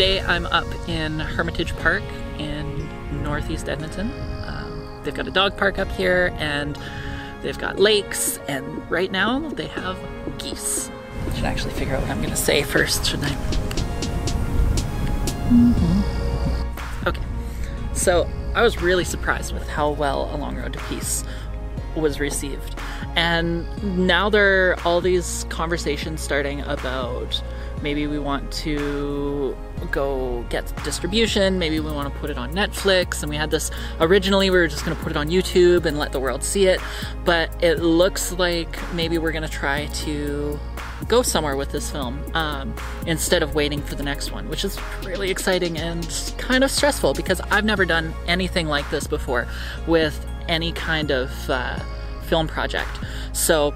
today I'm up in Hermitage Park in northeast Edmonton. Um, they've got a dog park up here and they've got lakes and right now they have geese. I should actually figure out what I'm gonna say first, shouldn't I? Mm -hmm. Okay, so I was really surprised with how well A Long Road to Peace was received. And now there are all these conversations starting about maybe we want to go get distribution, maybe we want to put it on Netflix. And we had this originally, we were just going to put it on YouTube and let the world see it. But it looks like maybe we're going to try to go somewhere with this film um, instead of waiting for the next one, which is really exciting and kind of stressful because I've never done anything like this before with any kind of uh, film project. So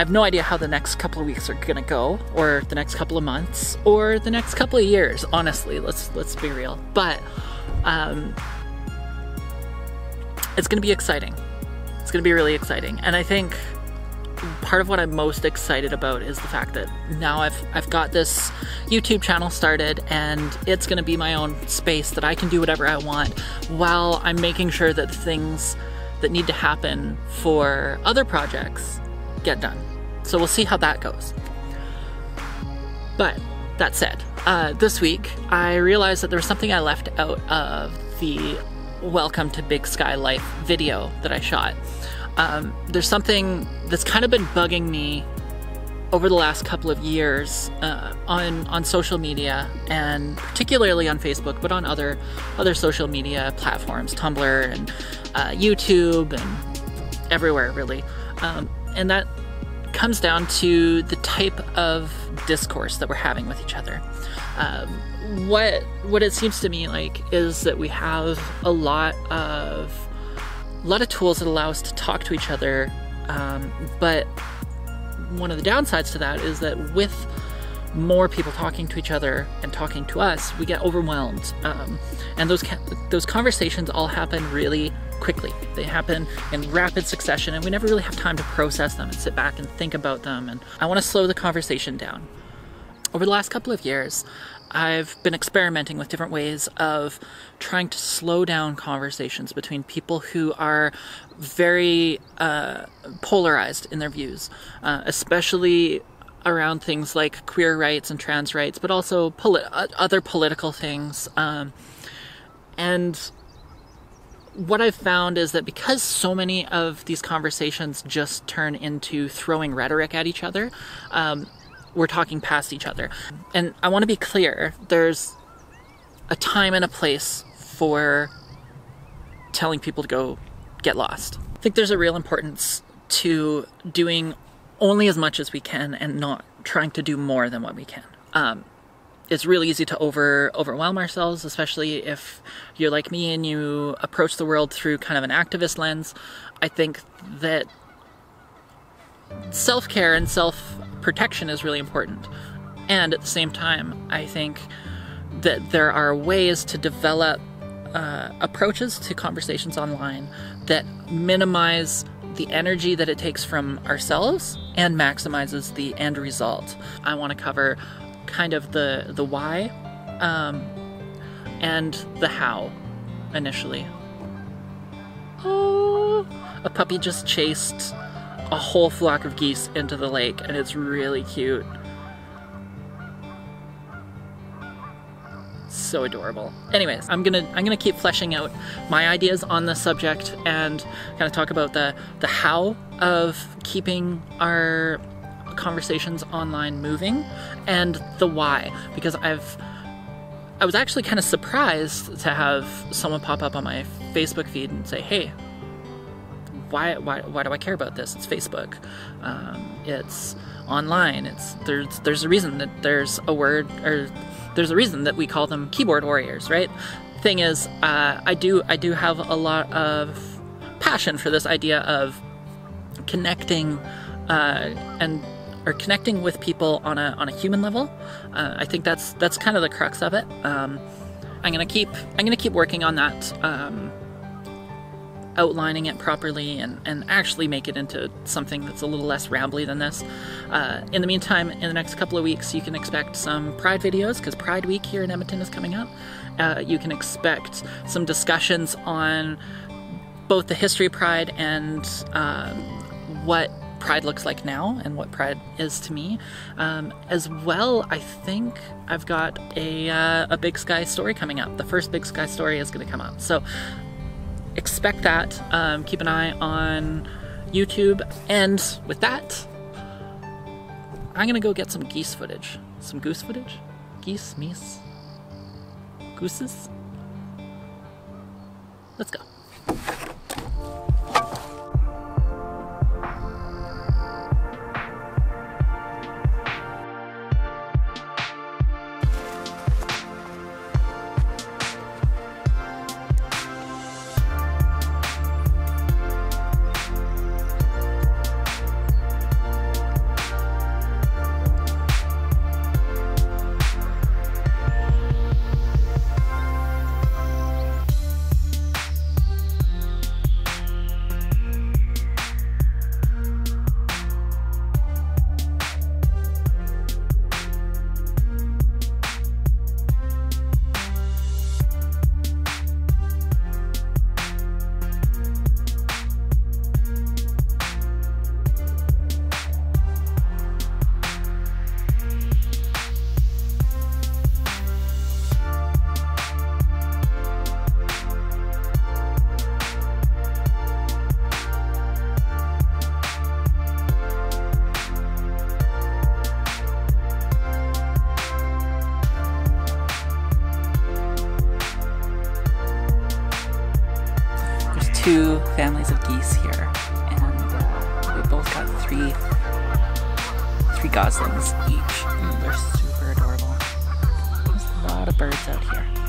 I have no idea how the next couple of weeks are gonna go, or the next couple of months, or the next couple of years. Honestly, let's let's be real. But um, it's gonna be exciting. It's gonna be really exciting, and I think part of what I'm most excited about is the fact that now I've I've got this YouTube channel started and it's going to be my own space that I can do whatever I want while I'm making sure that the things that need to happen for other projects get done. So we'll see how that goes. But that said, uh, this week I realized that there was something I left out of the Welcome to Big Sky Life video that I shot. Um, there's something that's kind of been bugging me over the last couple of years uh, on on social media and particularly on Facebook, but on other other social media platforms, Tumblr and uh, YouTube and everywhere really. Um, and that comes down to the type of discourse that we're having with each other. Um, what what it seems to me like is that we have a lot of a lot of tools that allow us to talk to each other, um, but one of the downsides to that is that with more people talking to each other and talking to us, we get overwhelmed, um, and those those conversations all happen really quickly. They happen in rapid succession, and we never really have time to process them and sit back and think about them. And I want to slow the conversation down. Over the last couple of years, I've been experimenting with different ways of trying to slow down conversations between people who are very uh, polarized in their views, uh, especially around things like queer rights and trans rights, but also other political things. Um, and what I've found is that because so many of these conversations just turn into throwing rhetoric at each other, um, we're talking past each other. And I want to be clear there's a time and a place for telling people to go get lost. I think there's a real importance to doing only as much as we can and not trying to do more than what we can. Um, it's really easy to over overwhelm ourselves, especially if you're like me and you approach the world through kind of an activist lens. I think that self-care and self-protection is really important. And at the same time, I think that there are ways to develop uh, approaches to conversations online that minimize the energy that it takes from ourselves and maximizes the end result. I want to cover kind of the the why um, and the how initially. Oh, a puppy just chased a whole flock of geese into the lake, and it's really cute. So adorable. Anyways, I'm gonna I'm gonna keep fleshing out my ideas on the subject and kind of talk about the the how of keeping our conversations online moving and the why because I've I was actually kind of surprised to have someone pop up on my Facebook feed and say, "Hey, why why why do I care about this? It's Facebook. Um, it's online. It's there's there's a reason that there's a word or there's a reason that we call them keyboard warriors, right? Thing is, uh, I do I do have a lot of passion for this idea of connecting uh, and or connecting with people on a on a human level. Uh, I think that's that's kind of the crux of it. Um, I'm gonna keep I'm gonna keep working on that um, outlining it properly and, and actually make it into something that's a little less rambly than this. Uh, in the meantime, in the next couple of weeks, you can expect some Pride videos because Pride Week here in Edmonton is coming up. Uh, you can expect some discussions on both the history of Pride and um, what Pride looks like now and what Pride is to me. Um, as well, I think I've got a, uh, a Big Sky story coming up. The first Big Sky story is going to come up. So expect that. Um, keep an eye on YouTube. And with that, I'm to go get some geese footage. Some goose footage? Geese, meese, gooses? Let's go. Two families of geese here, and they both got three three goslings each. Mm, they're super adorable. There's a lot of birds out here.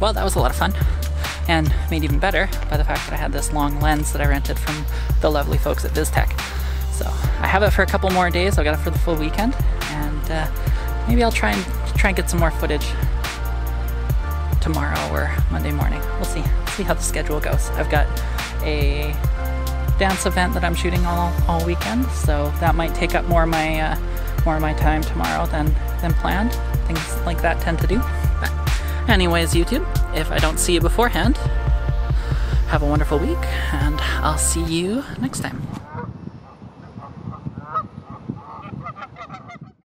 Well, that was a lot of fun and made even better by the fact that I had this long lens that I rented from the lovely folks at Vistek. So I have it for a couple more days. I've got it for the full weekend, and uh, maybe I'll try and try and get some more footage tomorrow or Monday morning. We'll see. See how the schedule goes. I've got a dance event that I'm shooting all all weekend, so that might take up more of my uh, more of my time tomorrow than than planned. Things like that tend to do. But anyways, YouTube, if I don't see you beforehand, have a wonderful week, and I'll see you next time.